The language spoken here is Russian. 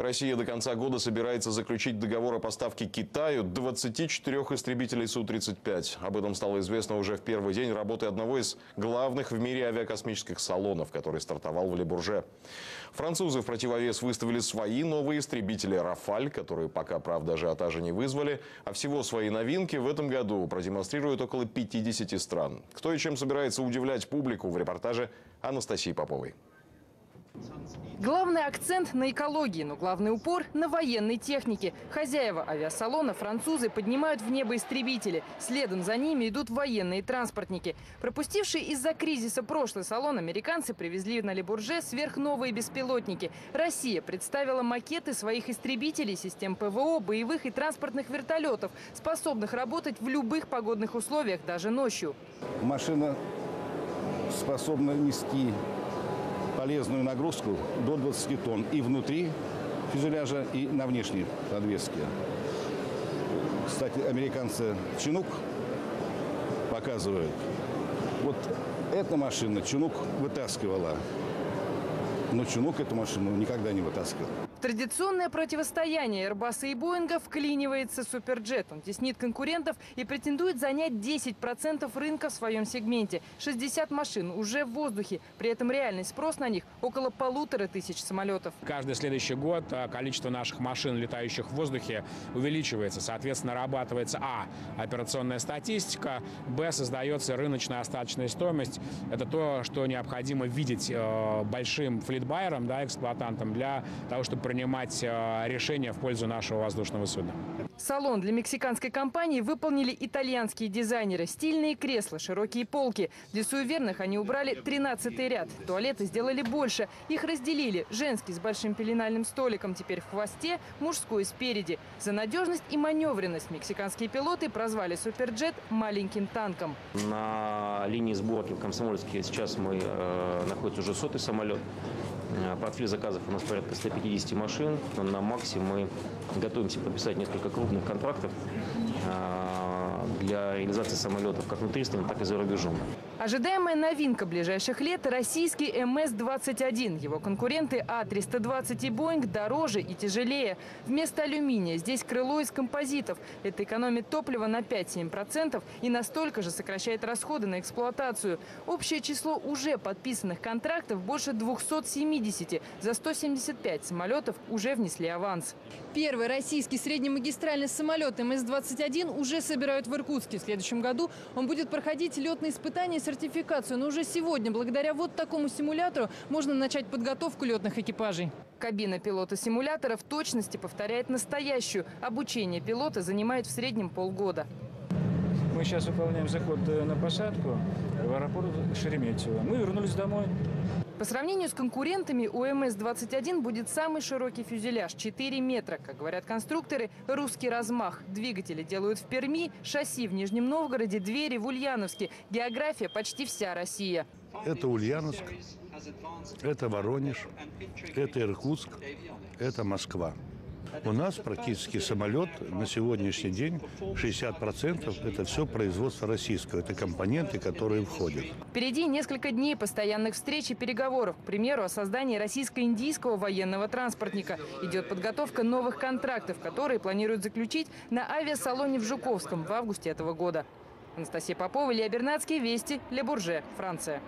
Россия до конца года собирается заключить договор о поставке Китаю 24 истребителей Су-35. Об этом стало известно уже в первый день работы одного из главных в мире авиакосмических салонов, который стартовал в Лебурже. Французы в противовес выставили свои новые истребители «Рафаль», которые пока, правда, ажиотажа не вызвали. А всего свои новинки в этом году продемонстрируют около 50 стран. Кто и чем собирается удивлять публику в репортаже Анастасии Поповой. Главный акцент на экологии, но главный упор на военной технике. Хозяева авиасалона, французы, поднимают в небо истребители. Следом за ними идут военные транспортники. Пропустившие из-за кризиса прошлый салон, американцы привезли на Лебурже сверхновые беспилотники. Россия представила макеты своих истребителей, систем ПВО, боевых и транспортных вертолетов, способных работать в любых погодных условиях, даже ночью. Машина способна нести полезную нагрузку до 20 тонн и внутри фюзеляжа, и на внешней подвеске. Кстати, американцы Чинук показывают. Вот эта машина Чинук вытаскивала. Но Чинук эту машину никогда не вытаскивал. Традиционное противостояние Airbus и Боинга вклинивается Суперджет. Он теснит конкурентов и претендует занять 10% рынка в своем сегменте. 60 машин уже в воздухе. При этом реальный спрос на них около полутора тысяч самолетов. Каждый следующий год а, количество наших машин, летающих в воздухе, увеличивается. Соответственно, нарабатывается А. Операционная статистика. Б. Создается рыночная остаточная стоимость. Это то, что необходимо видеть э, большим флитбайерам, да, эксплуатантам, для того, чтобы принимать э, решения в пользу нашего воздушного судна. Салон для мексиканской компании выполнили итальянские дизайнеры. Стильные кресла, широкие полки. Для суеверных они убрали 13 ряд. Туалеты сделали больше. Их разделили. Женский с большим пеленальным столиком теперь в хвосте, мужской спереди. За надежность и маневренность мексиканские пилоты прозвали Суперджет маленьким танком. На линии сборки в Комсомольске сейчас мы э, находится уже сотый самолет. Э, Портфель заказов у нас порядка 150 машин. На максимум мы готовимся подписать несколько крупных контрактов э, для реализации самолетов как внутри страны, так и за рубежом. Ожидаемая новинка ближайших лет – российский МС-21. Его конкуренты А-320 и Боинг дороже и тяжелее. Вместо алюминия здесь крыло из композитов. Это экономит топливо на 5-7% и настолько же сокращает расходы на эксплуатацию. Общее число уже подписанных контрактов больше 270. За 175 самолетов уже внесли аванс. Первый российский среднемагистральный самолет МС-21 уже собирают в Иркутске. В следующем году он будет проходить летные испытания и сертификацию. Но уже сегодня, благодаря вот такому симулятору, можно начать подготовку летных экипажей. Кабина пилота симулятора в точности повторяет настоящую. Обучение пилота занимает в среднем полгода. Мы сейчас выполняем заход э, на посадку в аэропорт Шереметьево. Мы вернулись домой. По сравнению с конкурентами, у МС-21 будет самый широкий фюзеляж – 4 метра. Как говорят конструкторы, русский размах. Двигатели делают в Перми, шасси в Нижнем Новгороде, двери в Ульяновске. География – почти вся Россия. Это Ульяновск, это Воронеж, это Иркутск, это Москва. У нас практически самолет на сегодняшний день 60% это все производство российского. Это компоненты, которые входят. Впереди несколько дней постоянных встреч и переговоров. К примеру, о создании российско-индийского военного транспортника. Идет подготовка новых контрактов, которые планируют заключить на авиасалоне в Жуковском в августе этого года. Анастасия Попова, Илья Бернацкий, Вести, Ле Бурже, Франция.